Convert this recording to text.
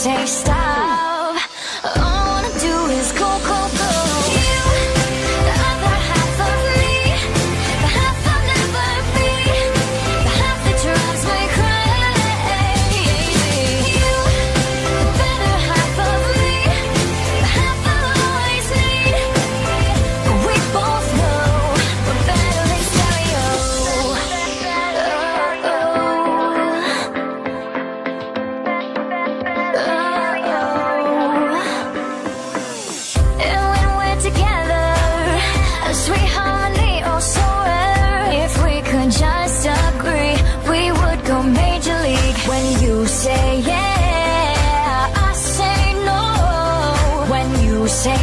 say stop. sweet honey or sour If we could just agree We would go major league. When you say yeah I say no. When you say